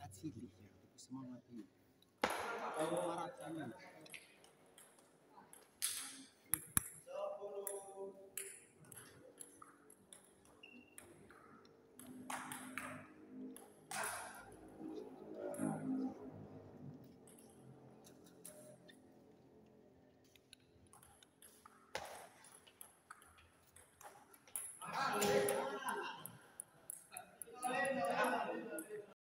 τα τσίλια, το που σημαίνει